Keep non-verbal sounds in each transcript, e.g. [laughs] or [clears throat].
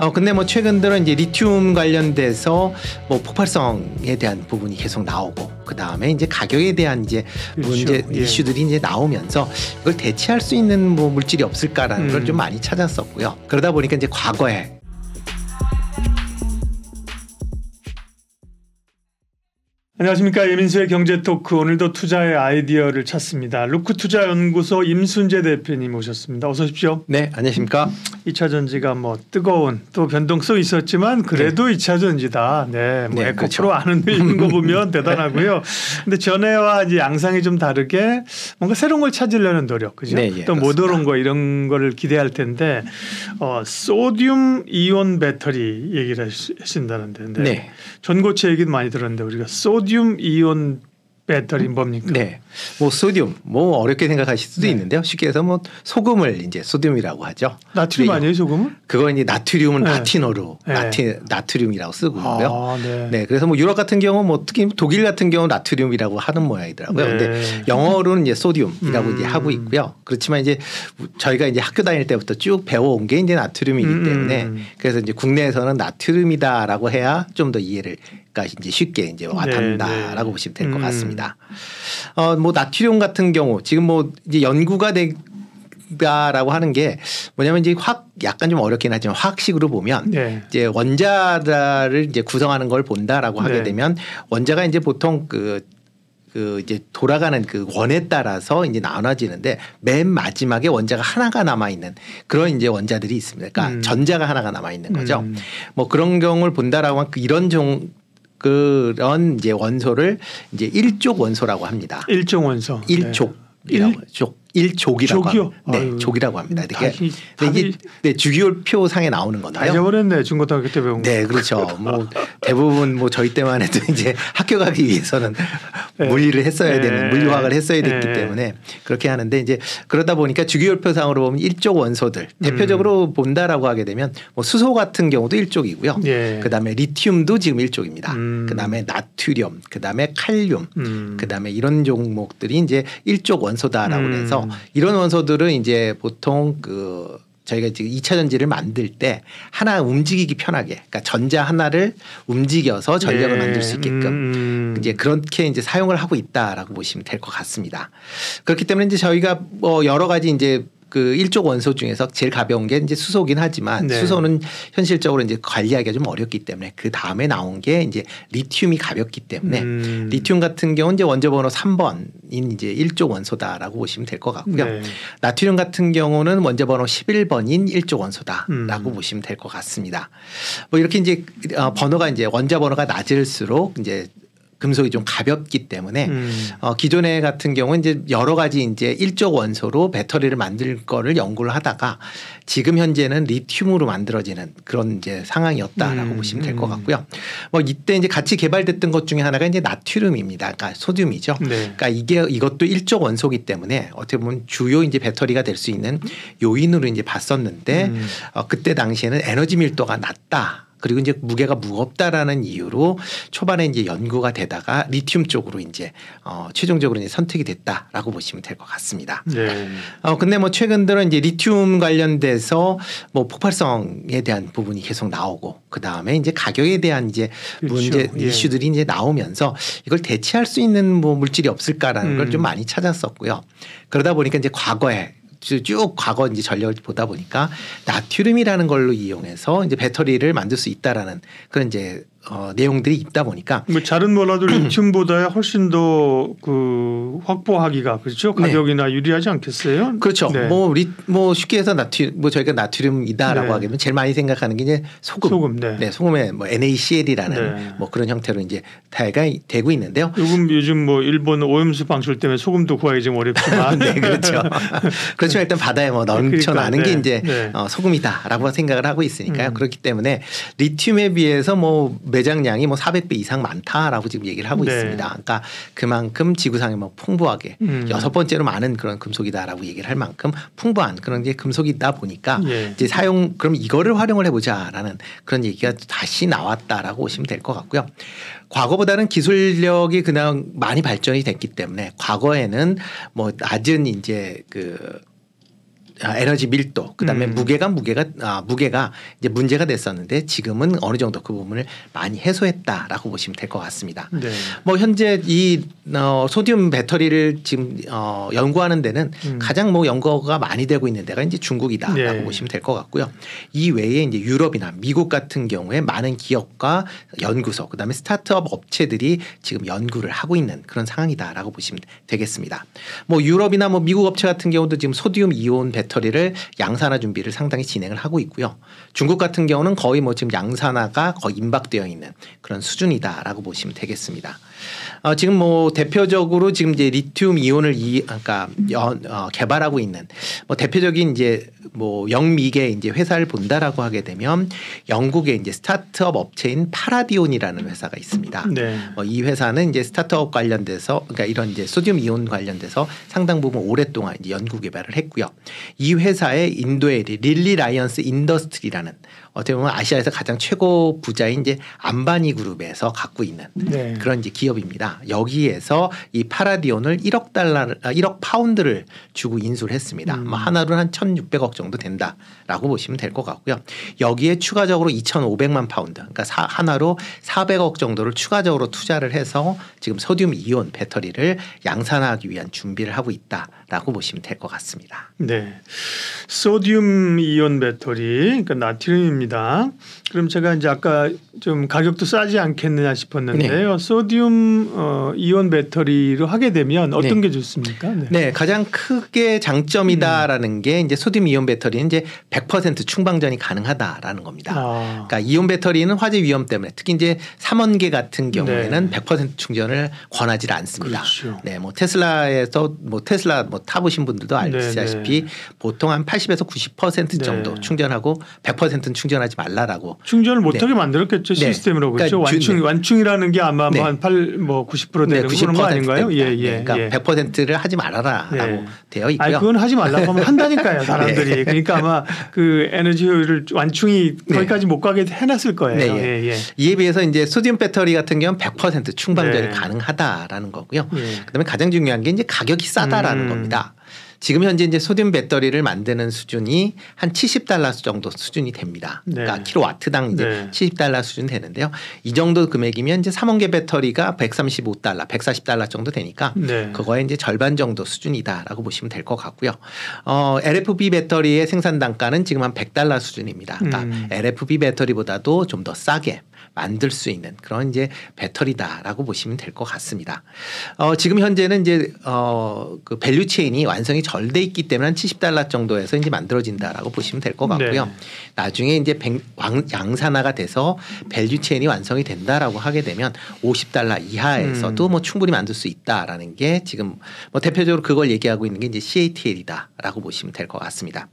어 근데 뭐 최근 들어 이제 리튬 관련돼서 뭐 폭발성에 대한 부분이 계속 나오고 그 다음에 이제 가격에 대한 이제. 문제 예. 이슈들이 이제 나오면서 이걸 대체할 수 있는 뭐 물질이 없을까라는 걸 음. 좀 많이 찾았었고요. 그러다 보니까 이제 과거에 안녕하십니까 예민수의 경제 토크 오늘도 투자의 아이디어를 찾습니다. 루크 투자 연구소 임순재 대표님 오셨습니다. 어서 오십시오. 네 안녕하십니까. 2차 전지가 뭐 뜨거운 또 변동성 있었지만 그래도 2차 전지다. 네, 뭐 네, 에코프로 그렇죠. 안 흔들리는 거 [laughs] 보면 대단하고요. 근데 전에와 이제 양상이 좀 다르게 뭔가 새로운 걸 찾으려는 노력, 그죠? 네, 예, 또 그렇습니다. 모더런 거 이런 거를 기대할 텐데 어, 소듐 이온 배터리 얘기를 하신다는데, 네. 네. 전고체 얘기도 많이 들었는데 우리가 소듐 이온 배터리 뭡니까? 네, 뭐 소듐 뭐 어렵게 생각하실 수도 네. 있는데요. 쉽게 해서 뭐 소금을 이제 소듐이라고 하죠. 나트륨 아니에요, 소금은? 그거 이제 나트륨은 네. 나티노로 네. 나티 나트륨이라고 쓰고 있고요. 아, 네. 네, 그래서 뭐 유럽 같은 경우 뭐 특히 독일 같은 경우 나트륨이라고 하는 모양이더라고요. 네. 근데 영어로는 이제 소듐이라고 음. 이제 하고 있고요. 그렇지만 이제 저희가 이제 학교 다닐 때부터 쭉 배워온 게 이제 나트륨이기 음, 때문에 음. 그래서 이제 국내에서는 나트륨이다라고 해야 좀 더 이해를 그러니까 이제 쉽게 이제 와닿는다라고 네. 보시면 될것 음. 같습니다. 어, 뭐 나트륨 같은 경우 지금 뭐 이제 연구가 되 다라고 하는 게 뭐냐면 이제 화학 약간 좀 어렵긴 하지만 화학식으로 보면 네. 이제 원자를 이제 구성하는 걸 본다라고 하게 네. 되면 원자가 이제 보통 그, 그 이제 돌아가는 그 원에 따라서 이제 나눠지는데 맨 마지막에 원자가 하나가 남아 있는 그런 이제 원자들이 있습니다. 그러니까 음. 전자가 하나가 남아 있는 거죠. 음. 뭐 그런 경우를 본다라고 하면 그 이런 종 그런 이제 원소를 이제 일족 원소라고 합니다. 일종 원소. 일족이라고 일- 족 일족이라고? 합니다. 네, 아유. 족이라고 합니다. 이게 이게 네, 주기율표 상에 나오는 다 건데요. 잊어버렸네 중고등학교 때 배운 거. 네, 그렇죠. [laughs] 뭐 대부분 뭐 저희 때만 해도 이제 학교 가기 위해서는 네. 물리를 했어야 네. 되는 물리화학을 했어야 됐기 네. 때문에 그렇게 하는데 이제 그러다 보니까 주기율표 상으로 보면 일족 원소들 음. 대표적으로 본다라고 하게 되면 뭐 수소 같은 경우도 일족이고요. 예. 그다음에 리튬도 지금 일족입니다. 음. 그 다음에 나트륨, 그 다음에 칼륨, 음. 그 다음에 이런 종목들이 이제 일족 원소다라고 음. 해서 이런 원소들은 이제 보통 그 저희가 지금 2차 전지를 만들 때 하나 움직이기 편하게 그러니까 전자 하나를 움직여서 전력을 네. 만들 수 있게끔 음. 이제 그렇게 이제 사용을 하고 있다라고 보시면 될 것 같습니다. 그렇기 때문에 이제 저희가 뭐 여러 가지 이제 그 일족 원소 중에서 제일 가벼운 게 이제 수소긴 하지만 네. 수소는 현실적으로 이제 관리하기가 좀 어렵기 때문에 그 다음에 나온 게 이제 리튬이 가볍기 때문에 음. 리튬 같은 경우는 이제 원자 번호 3번인 이제 일족 원소다라고 보시면 될 것 같고요. 네. 나트륨 같은 경우는 원자 번호 11번인 일족 원소다라고 음. 보시면 될 것 같습니다. 뭐 이렇게 이제 어, 번호가 이제 원자 번호가 낮을수록 이제 금속이 좀 가볍기 때문에 음. 어, 기존에 같은 경우는 이제 여러 가지 이제 일족 원소로 배터리를 만들 거를 연구를 하다가 지금 현재는 리튬으로 만들어지는 그런 이제 상황이었다라고 음, 보시면 될것 음. 같고요. 뭐 이때 이제 같이 개발됐던 것 중에 하나가 이제 나트륨입니다. 그러니까 소듐이죠. 네. 그러니까 이게 이것도 일족 원소기 때문에 어떻게 보면 주요 이제 배터리가 될 수 있는 요인으로 이제 봤었는데 음. 어, 그때 당시에는 에너지 밀도가 낮다. 그리고 이제 무게가 무겁다라는 이유로 초반에 이제 연구가 되다가 리튬 쪽으로 이제 어, 최종적으로 이제 선택이 됐다라고 보시면 될 것 같습니다. 네. 어 근데 뭐 최근 들어 이제 리튬 관련돼서 뭐 폭발성에 대한 부분이 계속 나오고 그 다음에 이제 가격에 대한 이제. 문제 예. 이슈들이 이제 나오면서 이걸 대체할 수 있는 뭐 물질이 없을까라는 걸 음. 좀 많이 찾았었고요. 그러다 보니까 이제 과거에 쭉- 쭉 과거 이제 전력을 보다 보니까 나트륨이라는 걸로 이용해서 이제 배터리를 만들 수 있다라는 그런 이제 어, 내용들이 있다 보니까 뭐 잘은 몰라도 [clears throat] 리튬보다 훨씬 더 그 확보하기가 그렇죠 네. 가격이나 유리하지 않겠어요? 그렇죠. 네. 뭐, 리, 뭐 쉽게 해서 나트륨, 뭐 저희가 나트륨이다라고 네. 하게 되면 제일 많이 생각하는 게 이제 소금. 소금, 네. 소금에 뭐 NaCl이라는 네. 뭐 그런 형태로 이제 다가 되고 있는데요. 요즘 요즘 뭐 일본 오염수 방출 때문에 소금도 구하기 좀 어렵지만 [laughs] 네, 그렇죠. [laughs] 그렇지만 일단 바다에 뭐 넘쳐나는 그러니까, 게 네. 이제 네. 어, 소금이다라고 생각을 하고 있으니까요. 음. 그렇기 때문에 리튬에 비해서 뭐 매장량이 뭐 400배 이상 많다라고 지금 얘기를 하고 네. 있습니다. 그러니까 그만큼 지구상에 뭐 풍부하게 음. 여섯 번째로 많은 그런 금속이다라고 얘기를 할 만큼 풍부한 그런 게 금속이다 보니까 예. 이제 사용 그럼 이거를 활용을 해보자라는 그런 얘기가 다시 나왔다라고 보시면 될 것 같고요. 과거보다는 기술력이 그냥 많이 발전이 됐기 때문에 과거에는 뭐 낮은 이제 그 아, 에너지 밀도 그다음에 음. 무게가 무게가 아, 무게가 이제 문제가 됐었는데 지금은 어느 정도 그 부분을 많이 해소했다라고 보시면 될 것 같습니다. 네. 뭐 현재 이 어, 소디움 배터리를 지금 어, 연구하는 데는 음. 가장 뭐 연구가 많이 되고 있는 데가 이제 중국이다라고 네. 보시면 될 것 같고요. 이 외에 이제 유럽이나 미국 같은 경우에 많은 기업과 연구소 그다음에 스타트업 업체들이 지금 연구를 하고 있는 그런 상황이다라고 보시면 되겠습니다. 뭐 유럽이나 뭐 미국 업체 같은 경우도 지금 소디움 이온 배터리 를 양산화 준비를 상당히 진행을 하고 있고요. 중국 같은 경우는 거의 뭐 지금 양산화가 거의 임박되어 있는 그런 수준이다라고 보시면 되겠습니다. 어, 지금 뭐 대표적으로 지금 이제 리튬 이온을 이 그러니까 연, 어, 개발하고 있는 뭐 대표적인 이제 뭐 영미계 이제 회사를 본다라고 하게 되면 영국의 이제 스타트업 업체인 파라디온이라는 회사가 있습니다. 네. 어, 이 회사는 이제 스타트업 관련돼서 그러니까 이런 이제 소듐 이온 관련돼서 상당 부분 오랫동안 이제 연구 개발을 했고요. 이 회사의 인도의 릴라이언스 인더스트리라는 어떻게 보면 아시아에서 가장 최고 부자인 이제 암바니 그룹에서 갖고 있는 네. 그런 이제 기업입니다. 여기에서 이 파라디온을 1억 달러를 아, 1억 파운드를 주고 인수를 했습니다. 음. 뭐 한화로 한 1,600억 정도 된다라고 보시면 될 것 같고요. 여기에 추가적으로 2,500만 파운드, 그러니까 사- 한화로 400억 정도를 추가적으로 투자를 해서 지금 소듐 이온 배터리를 양산하기 위한 준비를 하고 있다라고 보시면 될 것 같습니다. 네. 소듐 이온 배터리, 그러니까 나트륨입니다. 그럼 제가 이제 아까 좀 가격도 싸지 않겠느냐 싶었는데요. 소듐 어, 이온 배터리로 하게 되면 어떤 네. 게 좋습니까? 네. 네, 가장 크게 장점이다라는 게 이제 소듐 이온 배터리는 이제 100% 충방전이 가능하다라는 겁니다. 아, 그러니까 이온 배터리는 화재 위험 때문에 특히 이제 삼원계 같은 경우에는 네. 100% 충전을 권하지 않습니다. 그렇죠. 네, 뭐 테슬라에서 뭐 테슬라 뭐 타보신 분들도 알다시피 보통 한 80에서 90% 정도 네. 충전하고 100%는 충전 하지 말라라고. 충전을 못하게 만들었겠죠 네. 시스템으로 그렇죠. 그러니까 주- 완충 완충이라는 게 아마 네. 뭐한8뭐90% 되는 그런 거 아닌가요? 예, 예. 그러니까 예. 100%를 하지 말아라라고 예. 되어 있고요. 아니 그건 하지 말라고 하면 한다니까요 [laughs] 사람들이 그러니까 아마 그 에너지 효율을 완충이 네. 거기까지 못 가게 해놨을 거예요. 네, 예, 예. 이에 비해서 이제 소듐 배터리 같은 경우는 100% 충방전이 네. 가능하다라는 거고요. 예. 그다음에 가장 중요한 게 이제 가격이 싸다라는 음. 겁니다. 지금 현재 이제 소듐 배터리를 만드는 수준이 한 70달러 정도 수준이 됩니다. 네. 그러니까 킬로와트당 이제 네. 70달러 수준 되는데요. 이 정도 금액이면 이제 3원계 배터리가 135달러, 140달러 정도 되니까 네. 그거의 이제 절반 정도 수준이다라고 보시면 될 것 같고요. 어, LFP 배터리의 생산 단가는 지금 한 100달러 수준입니다. 그러니까 음. LFP 배터리보다도 좀 더 싸게 만들 수 있는 그런 이제 배터리다라고 보시면 될 것 같습니다. 어, 지금 현재는 이제 어, 그 value chain이 완성이 잘돼 있기 때문에 한 70달러 정도에서 이제 만들어진다라고 보시면 될 것 같고요. 네. 나중에 이제 백- 왕- 양산화가 돼서 value chain이 완성이 된다라고 하게 되면 50달러 이하에서도 음. 뭐 충분히 만들 수 있다라는 게 지금 뭐 대표적으로 그걸 얘기하고 있는 게 이제 CATL이다라고 보시면 될 것 같습니다.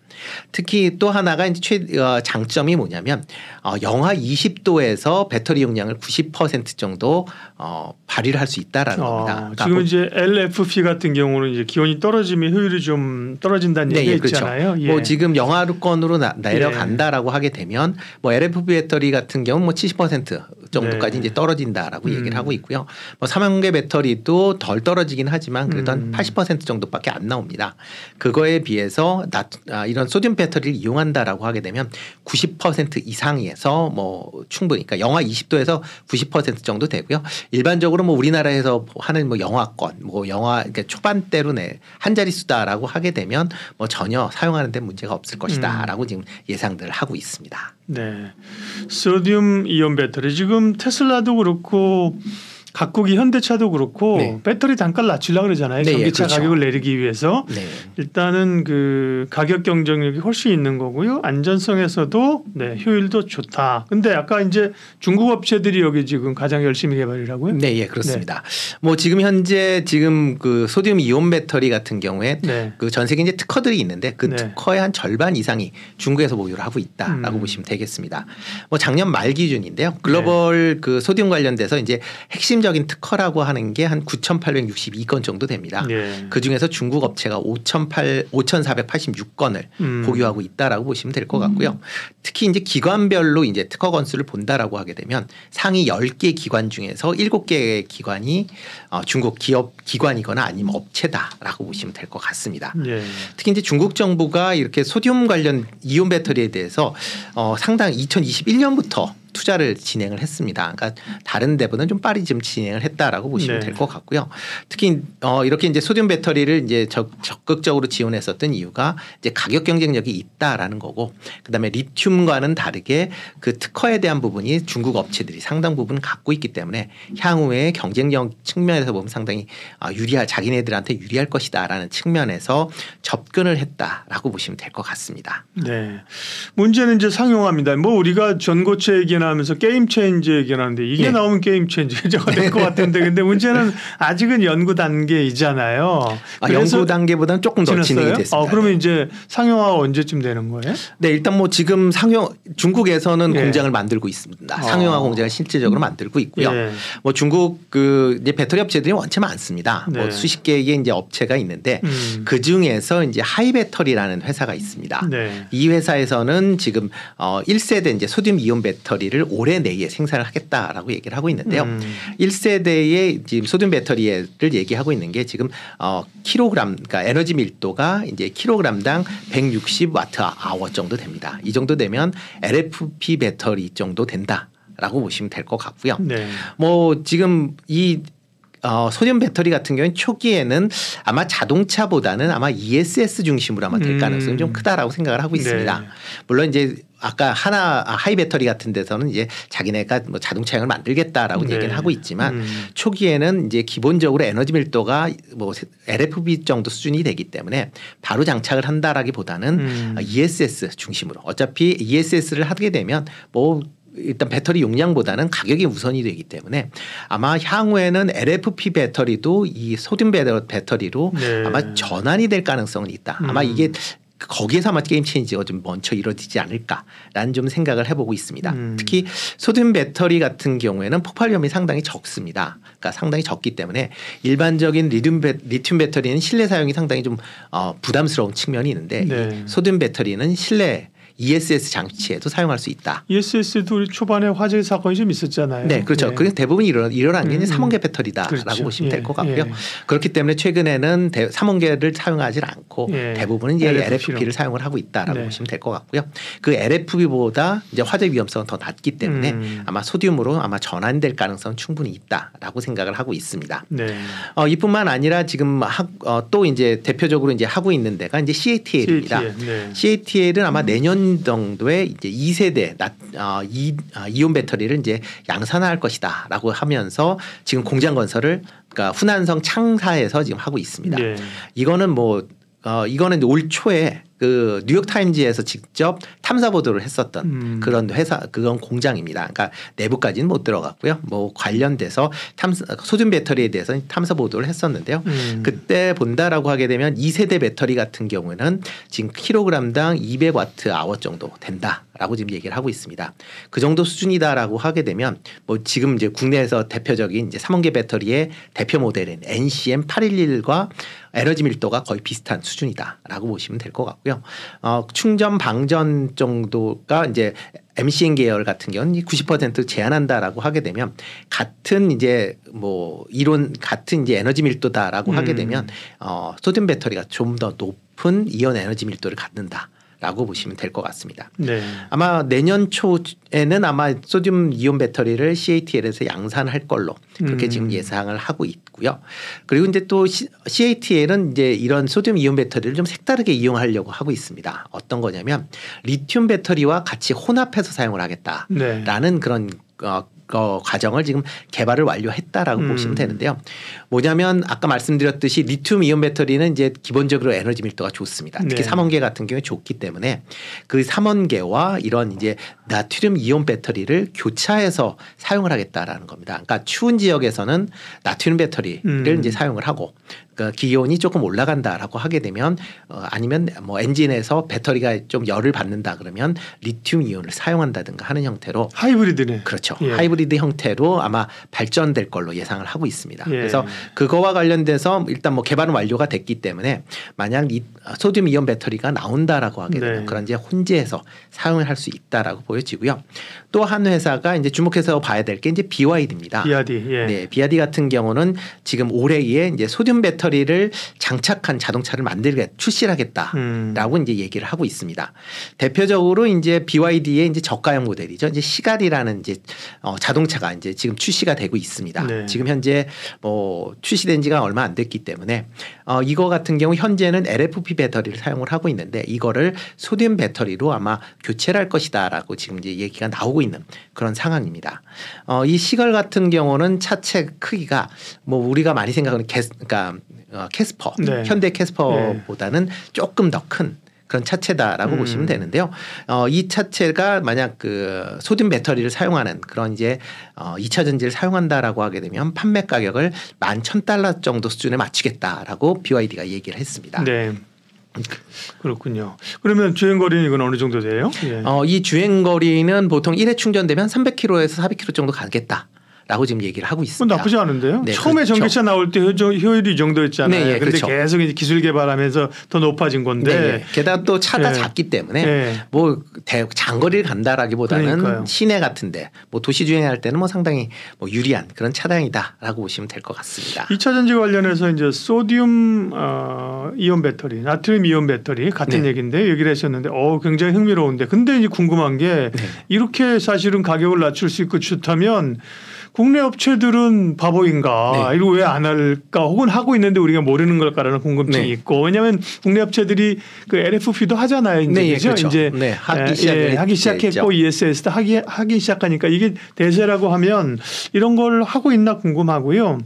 특히 또 하나가 이제 최 어, 장점이 뭐냐면 어, 영하 20도에서 배터리 용량을 90% 정도 어, 발휘를 할 수 있다라는 겁니다. 어, 그러니까 지금 뭐- 이제 LFP 같은 경우는 이제 기온이 떨어지면 효율이 좀 떨어진다는 네, 얘기가 예, 그렇죠. 있잖아요. 예. 뭐 지금 영하루권으로 나- 내려간다라고 하게 되면 뭐 LFP 배터리 같은 경우는 뭐70% 정도까지 네. 이제 떨어진다라고 음. 얘기를 하고 있고요. 뭐 삼형계 배터리도 덜 떨어지긴 하지만 그래도 음. 한80% 정도밖에 안 나옵니다. 그거에 비해서 나, 아, 이런 소듐 배터리를 이용한다라고 하게 되면 90% 이상에서 뭐 충분히 그러니까 영하 20도에서 90% 정도 되고요. 일반적으로 뭐 우리나라에서 하는 뭐 영하권 뭐 영하 그러니까 초반대로 내한 자릿수다라고 하게 되면 뭐 전혀 사용하는 데 문제가 없을 음. 것이다라고 지금 예상들 하고 있습니다. 네. 소듐 이온 배터리 지금 테슬라도 그렇고 각국이 현대차도 그렇고 네. 배터리 단가를 낮추려고 그러잖아요. 네, 예, 전기차 그렇죠. 가격을 내리기 위해서 네. 일단은 그 가격 경쟁력이 훨씬 있는 거고요. 안전성에서도 네, 효율도 좋다. 근데 아까 이제 중국 업체들이 여기 지금 가장 열심히 개발이라고요? 네, 예, 그렇습니다. 뭐 지금 현재 지금 그 소듐 이온 배터리 같은 경우에 네. 그전 세계 이제 특허들이 있는데 그 네. 특허의 한 절반 이상이 중국에서 보유를 하고 있다라고 음. 보시면 되겠습니다. 뭐 작년 말 기준인데요. 글로벌 그 소듐 관련돼서 이제 핵심적 핵심적인 특허라고 하는 게 한 9,862건 정도 됩니다. 예. 그 중에서 중국 업체가 5,800 5,486건을 음. 보유하고 있다라고 보시면 될 것 같고요. 특히 이제 기관별로 이제 특허 건수를 본다라고 하게 되면 상위 10개 기관 중에서 7개의 기관이 어, 중국 기업 기관이거나 아니면 업체다라고 보시면 될 것 같습니다. 예. 특히 이제 중국 정부가 이렇게 소듐 관련 이온 배터리에 대해서 어, 상당히 2021년부터 투자를 진행을 했습니다. 그러니까 다른 데보다는 좀 빨리 좀 진행을 했다라고 보시면 네. 될것 같고요. 특히 어 이렇게 이제 소듐 배터리를 이제 적, 적극적으로 지원했었던 이유가 이제 가격 경쟁력이 있다라는 거고 그다음에 리튬과는 다르게 그 특허에 대한 부분이 중국 업체들이 상당 부분 갖고 있기 때문에 향후에 경쟁력 측면에서 보면 상당히 아, 유리할 자기네들한테 유리할 것이다라는 측면에서 접근을 했다라고 보시면 될 것 같습니다. 네. 문제는 이제 상용화입니다. 뭐 우리가 전고체 얘기 하면서 game change 얘기하는데 이게 네. 나오면 game change가 될 것 [laughs] 같은데 근데 문제는 아직은 연구 단계이잖아요. 아, 연구 단계보다는 조금 더 지났어요? 진행이 됐습니다. 어, 그러면 이제 상용화가 언제쯤 되는 거예요? 네, 일단 뭐 지금 상용 중국에서는 예. 공장을 만들고 있습니다. 어. 상용화 공장을 실질적으로 만들고 있고요. 예. 뭐 중국 그 이제 배터리 업체들이 원체 많습니다. 네. 뭐 수십 개의 이제 업체가 있는데 음. 그 중에서 이제 하이배터리라는 회사가 있습니다. 네. 이 회사에서는 지금 어 1세대 이제 소듐 이온 배터리를 올해 내에 생산을 하겠다라고 얘기를 하고 있는데요. 음. 1세대의 지금 소듐 배터리를 얘기하고 있는 게 지금 어 킬로그램 그러니까 에너지 밀도가 이제 킬로그램당 160 와트 아워 정도 됩니다. 이 정도 되면 LFP 배터리 정도 된다 라고 보시면 될 것 같고요. 네. 뭐 지금 이 어, 소듐 배터리 같은 경우는 초기에는 아마 자동차보다는 아마 ESS 중심으로 아마 될 음. 가능성이 좀 크다라고 생각을 하고 있습니다. 네. 물론 이제 아까 하나 아, 하이 배터리 같은 데서는 이제 자기네가 뭐 자동차형을 만들겠다라고 네. 얘기는 하고 있지만 음. 초기에는 이제 기본적으로 에너지 밀도가 뭐 LFP 정도 수준이 되기 때문에 바로 장착을 한다라기보다는 음. ESS 중심으로 어차피 ESS를 하게 되면 뭐 일단 배터리 용량보다는 가격이 우선이 되기 때문에 아마 향후에는 LFP 배터리도 이 소듐 배터- 배터리로 네. 아마 전환이 될 가능성은 있다. 아마 음. 이게 거기에서 아마 게임 체인지가 좀 먼저 이루어지지 않을까라는 좀 생각을 해보고 있습니다. 음. 특히 소듐 배터리 같은 경우에는 폭발력이 상당히 적습니다. 그러니까 상당히 적기 때문에 일반적인 리튬, 배, 리튬 배터리는 실내 사용이 상당히 좀 어, 부담스러운 측면이 있는데 네. 이 소듐 배터리는 실내 ESS 장치에도 사용할 수 있다. ESS도 초반에 화재 사건이 좀 있었잖아요. 네, 그렇죠. 네. 그게 대부분 일어난, 일어난 게 음, 삼원계 배터리다라고 그렇죠. 보시면 예, 될것 같고요. 예. 그렇기 때문에 최근에는 대, 삼원계를 사용하지 않고 예. 대부분은 이제 LFP 로. LFP를 사용을 하고 있다라고 네. 보시면 될 것 같고요. 그 LFP보다 이제 화재 위험성은 더 낮기 때문에 음. 아마 소듐으로 아마 전환될 가능성은 충분히 있다라고 생각을 하고 있습니다. 네. 어, 이뿐만 아니라 지금 하, 어, 또 이제 대표적으로 이제 하고 있는 데가 이제 CATL입니다. CATL, 네. CATL은 아마 내년 정도에 이제 2세대 나, 어, 이, 아, 이온 배터리를 이제 양산화할 것이다라고 하면서 지금 공장 건설을 그러니까 후난성 창사에서 지금 하고 있습니다. 네. 이거는 뭐 어, 이거는 올 초에 그 뉴욕 타임즈에서 직접 탐사 보도를 했었던 음. 그런 회사 그건 공장입니다. 그러니까 내부까지는 못 들어갔고요. 뭐 관련돼서 탐사 소듐 배터리에 대해서 탐사 보도를 했었는데요. 음. 그때 본다라고 하게 되면 2세대 배터리 같은 경우에는 지금 킬로그램당 200와트 아워 정도 된다라고 지금 얘기를 하고 있습니다. 그 정도 수준이다라고 하게 되면 뭐 지금 이제 국내에서 대표적인 이제 삼원계 배터리의 대표 모델인 NCM 811과 에너지 밀도가 거의 비슷한 수준이다라고 보시면 될 것 같고 요. 어, 충전 방전 정도가 이제 MCN 계열 같은 경우는 90% 제한한다라고 하게 되면 같은 이제 뭐 이론 같은 이제 에너지 밀도다라고 하게 음. 되면 어, 소듐 배터리가 좀 더 높은 이온 에너지 밀도를 갖는다. 라고 보시면 될 것 같습니다. 네. 아마 내년 초에는 아마 소듐 이온 배터리를 CATL에서 양산할 걸로 그렇게 음. 지금 예상을 하고 있고요. 그리고 이제 또 CATL은 이제 이런 소듐 이온 배터리를 좀 색다르게 이용하려고 하고 있습니다. 어떤 거냐면 리튬 배터리와 같이 혼합해서 사용을 하겠다라는 네. 그런 어, 어, 과정을 지금 개발을 완료했다라고 음. 보시면 되는데요. 뭐냐면 아까 말씀드렸듯이 리튬 이온 배터리는 이제 기본적으로 에너지 밀도가 좋습니다. 특히 네. 삼원계 같은 경우에 좋기 때문에 그 삼원계와 이런 이제 나트륨 이온 배터리를 교차해서 사용을 하겠다라는 겁니다. 그러니까 추운 지역에서는 나트륨 배터리를 음. 이제 사용을 하고 그 기온이 조금 올라간다라고 하게 되면 어, 아니면 뭐 엔진에서 배터리가 좀 열을 받는다 그러면 리튬 이온을 사용한다든가 하는 형태로 하이브리드네. 그렇죠. 예. 하이브리드 형태로 아마 발전될 걸로 예상을 하고 있습니다. 예. 그래서 그거와 관련돼서 일단 뭐 개발은 완료가 됐기 때문에 만약 이 소듐 이온 배터리가 나온다라고 하게 되면 네. 그런 이제 혼재해서 사용을 할 수 있다라고 보여지고요. 또 한 회사가 이제 주목해서 봐야 될 게 이제 BYD입니다. 비아디. 예. 네, 비아디 같은 경우는 지금 올해에 이제 소듐 배터리 를 장착한 자동차를 만들게 출시하겠다라고 음. 이제 얘기를 하고 있습니다. 대표적으로 이제 BYD의 이제 저가형 모델이죠. 이제 Seagull이라는 이제 어, 자동차가 이제 지금 출시가 되고 있습니다. 네. 지금 현재 뭐 출시된 지가 얼마 안 됐기 때문에 어, 이거 같은 경우 현재는 LFP 배터리를 사용을 하고 있는데 이거를 소듐 배터리로 아마 교체를 할 것이다라고 지금 이제 얘기가 나오고 있는 그런 상황입니다. 어, 이 Seagull 같은 경우는 차체 크기가 뭐 우리가 많이 생각하는 캐스, 그러니까 어, 캐스퍼, 네. 현대 캐스퍼보다는 조금 더 큰 그런 차체다라고 음. 보시면 되는데요. 어, 이 차체가 만약 그 소듐 배터리를 사용하는 그런 이제 어, 2차 전지를 사용한다라고 하게 되면 판매 가격을 만 천 달러 정도 수준에 맞추겠다라고 BYD가 얘기를 했습니다. 네. 그렇군요. 그러면 주행 거리는 이건 어느 정도 돼요? 예. 어, 이 주행 거리는 보통 1회 충전되면 300km에서 400km 정도 가겠다. 라고 지금 얘기를 하고 그건 있습니다. 나쁘지 않은데요. 네, 처음에 그렇죠. 전기차 나올 때 효- 효율이 이 정도였잖아요. 네, 예, 근데 그렇죠. 계속 이제 기술 개발하면서 더 높아진 건데. 네, 네. 게다가 또 차가 네. 작기 때문에 네. 뭐 대- 장거리를 간다라기보다는 그러니까요. 시내 같은데 뭐 도시 주행할 때는 뭐 상당히 뭐 유리한 그런 차량이다라고 보시면 될 것 같습니다. 2차 전지 관련해서 이제 소디움 어, 이온 배터리, 나트륨 이온 배터리 같은 네. 얘기인데 얘기를 하셨는데 어 굉장히 흥미로운데 근데 이제 궁금한 게 네. 이렇게 사실은 가격을 낮출 수 있고 좋다면 국내 업체들은 바보인가 네. 이거 왜 안 할까 혹은 하고 있는데 우리가 모르는 걸까라는 궁금증이 네. 있고 왜냐하면 국내 업체들이 그 LFP도 하잖아요 이제 네, 예, 그죠? 그렇죠. 이제 네, 하기 예, 시작을 예, 하기. 시작했고 ESS도 하기 하기 시작하니까 이게 대세라고 하면 이런 걸 하고 있나 궁금하고요.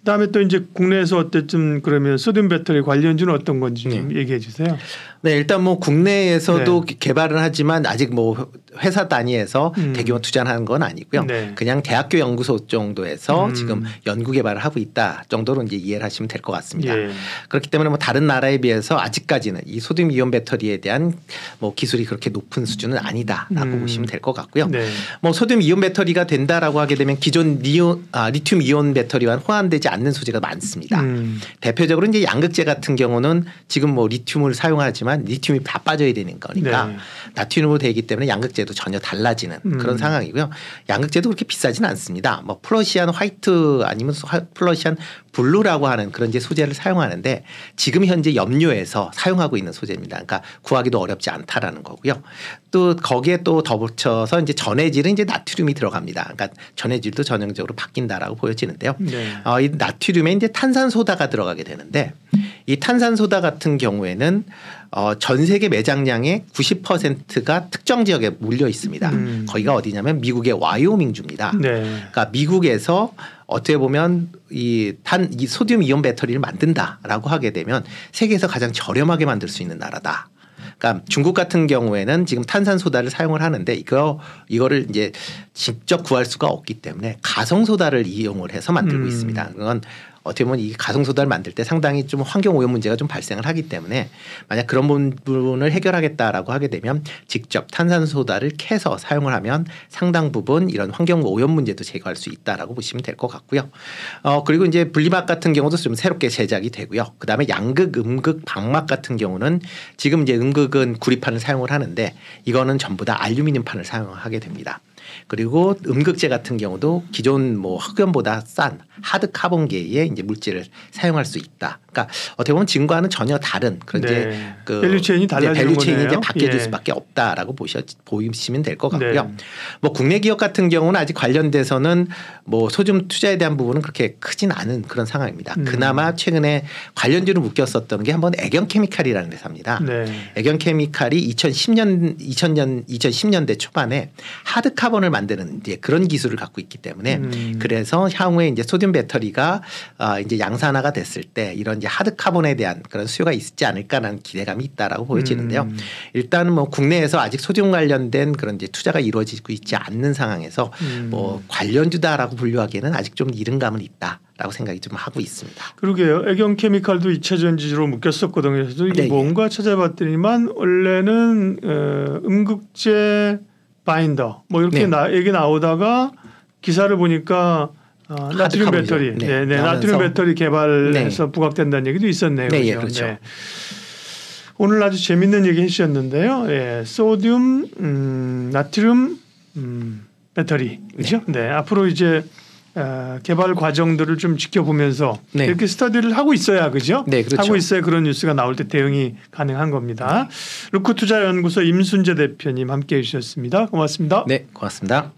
그다음에 또 이제 국내에서 어때쯤 그러면 소듐 배터리 관련주는 어떤 건지 좀 얘기해 주세요. 네, 일단 뭐 국내에서도 네. 개발을 하지만 아직 뭐 회사 단위에서 음. 대규모 투자하는 건 아니고요. 네. 그냥 대학교 연구소 정도에서 음. 지금 연구 개발을 하고 있다 정도로 이제 이해를 하시면 될 것 같습니다. 예. 그렇기 때문에 뭐 다른 나라에 비해서 아직까지는 이 소듐 이온 배터리에 대한 뭐 기술이 그렇게 높은 수준은 아니다라고 음. 보시면 될 것 같고요. 네. 뭐 소듐 이온 배터리가 된다라고 하게 되면 기존 리온 아, 리튬 이온 배터리와 호환되지 않는 소재가 많습니다. 음. 대표적으로 이제 양극재 같은 경우는 지금 뭐 리튬을 사용하지만 리튬이 다 빠져야 되는 거니까 네. 나트륨으로 되기 때문에 양극재 도 전혀 달라지는 음. 그런 상황이고요. 양극재도 그렇게 비싸지는 않습니다. 뭐 Prussian white 아니면 화- Prussian blue라고 하는 그런 이제 소재를 사용하는데 지금 현재 염료에서 사용하고 있는 소재입니다. 그러니까 구하기도 어렵지 않다라는 거고요. 또 거기에 또 덧붙여서 이제 전해질은 이제 나트륨이 들어갑니다. 그러니까 전해질도 전형적으로 바뀐다라고 보여지는데요. 네. 어, 이 나트륨에 이제 탄산소다가 들어가게 되는데 이 탄산소다 같은 경우에는 어, 전 세계 매장량의 90%가 특정 지역에 몰려 있습니다. 음. 거기가 어디냐면 미국의 와이오밍 주입니다. 네. 그러니까 미국에서 어떻게 보면 이 탄 이 소듐 이온 배터리를 만든다라고 하게 되면 세계에서 가장 저렴하게 만들 수 있는 나라다. 그러니까 중국 같은 경우에는 지금 탄산 소다를 사용을 하는데 이거 이거를 이제 직접 구할 수가 없기 때문에 가성 소다를 이용을 해서 만들고 음. 있습니다. 그건 어떻게 보면 이 가성 소다를 만들 때 상당히 좀 환경 오염 문제가 좀 발생을 하기 때문에 만약 그런 부분을 해결하겠다라고 하게 되면 직접 탄산 소다를 캐서 사용을 하면 상당 부분 이런 환경 오염 문제도 제거할 수 있다라고 보시면 될 것 같고요. 어 그리고 이제 분리막 같은 경우도 좀 새롭게 제작이 되고요. 그다음에 양극, 음극, 박막 같은 경우는 지금 이제 음극은 구리판을 사용을 하는데 이거는 전부 다 알루미늄판을 사용하게 됩니다. 그리고 음극재 같은 경우도 기존 뭐 흑연보다 싼 hard carbon계의 이제 물질을 사용할 수 있다. 그러니까 어떻게 보면 지금과는 전혀 다른 그런 네. 이제 그 value chain이 달라지는 value chain이 이제 거네요. 바뀌어질 예. 수밖에 없다라고 보셔 보시면 될 것 같고요. 네. 뭐 국내 기업 같은 경우는 아직 관련돼서는 뭐 소좀 투자에 대한 부분은 그렇게 크진 않은 그런 상황입니다. 음. 그나마 최근에 관련주를 묶였었던 게 한번 애경 케미칼이라는 회사입니다. 네. 애경 케미칼이 2010년 2000년 2010년대 초반에 하드 카본을 만드는 이제 그런 기술을 갖고 있기 때문에 음. 그래서 향후에 이제 소듐 배터리가 아 이제 양산화가 됐을 때 이런 이제 하드 카본에 대한 그런 수요가 있지 않을까라는 기대감이 있다라고 보여지는데요. 음. 일단은 뭐 국내에서 아직 소디움 관련된 그런 이제 투자가 이루어지고 있지 않는 상황에서 음. 뭐 관련주다라고 분류하기에는 아직 좀 이른 감은 있다 라고 생각이 좀 하고 있습니다. 그러게요. 애경 케미칼도 2차 전지로 묶였었거든요. 그래서 이게 네, 뭔가 찾아봤더니만 원래는 어, 음극재 바인더 뭐 이렇게 네. 나, 얘기 나오다가 기사를 보니까 어, 나트륨 하드카본이죠. 배터리, 네, 네, 네, 나트륨 배터리 개발해서 부각된다는 얘기도 있었네요. 네, 예? 그렇죠. 오늘 아주 재밌는 얘기 해주셨는데요. 예, 소듐, 음, 나트륨 음, 배터리, 그죠? 네. 앞으로 이제 어, 개발 과정들을 좀 지켜보면서 네. 이렇게 스터디를 하고 있어야 그죠? 네, 그렇죠. 하고 있어야 그런 뉴스가 나올 때 대응이 가능한 겁니다. 루크 투자연구소 임순재 대표님 함께해 주셨습니다. 고맙습니다. 네, 고맙습니다.